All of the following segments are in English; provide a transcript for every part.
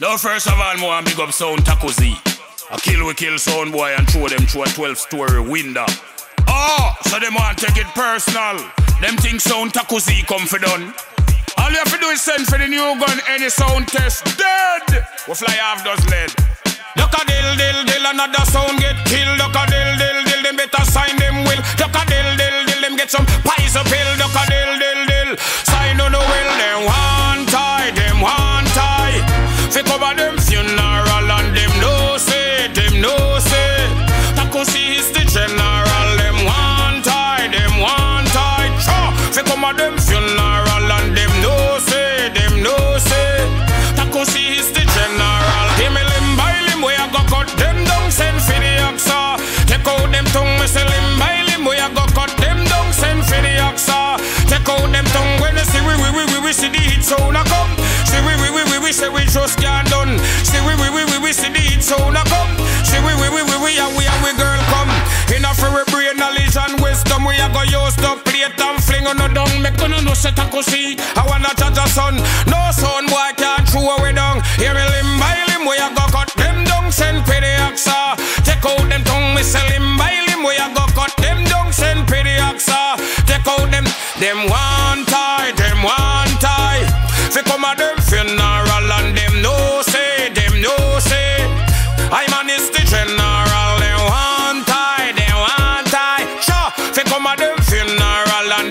Now first of all, more big up sound TAK-Z. I kill we kill sound boy and throw them through a 12 story window. Oh, so them want take it personal. Them think sound TAK-Z come for done. All you have to do is send for the new gun, any sound test, dead. We fly off those lead. Duck a dill dill dill, another sound get killed. Duck a dill dill dill, them better sign them will. Duck a dill dill dill, them get some Fi cover them funeral and them no say, them no say. See is the general. Them one tie, them one tie. Sure, fi cover them funeral and them no say, them no say. See is the general. Me limb by limb, we a go cut them down, send for the oxa. Take out them tongue, me say limb by limb, we a go cut them down, send for the oxa. Take out them tongue when they see we we we we we see the hit sound a come. See we we we we we say we just go plate and fling on the dung. Make no no set a see. I wanna judge a son. No son boy can't throw away down. Hear me limb by limb, we a go cut them down, send the oxa. Ah. Take out them tongue, me say limb by limb, we a go cut them down, send the oxa. Ah. Take out them, them one tie, them one tie. Fi come a them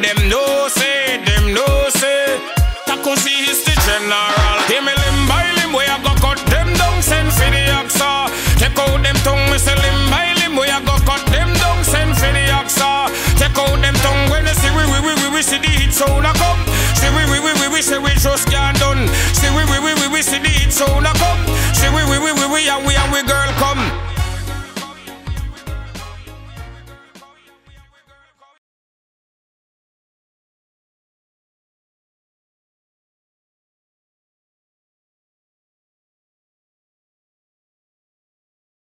them no say, them no say. TAK-Z is the general. They me limb by limb, we a go cut them down, send for the oxa. Take out them tongue, we say limb by limb, we a go cut them down, send for the oxa. Take out them tongue, when they see we, we, we, we, we see the hit sound a come. See we, we, we, we, we say we just can't done. See we, we, we, we, we see the hit sound a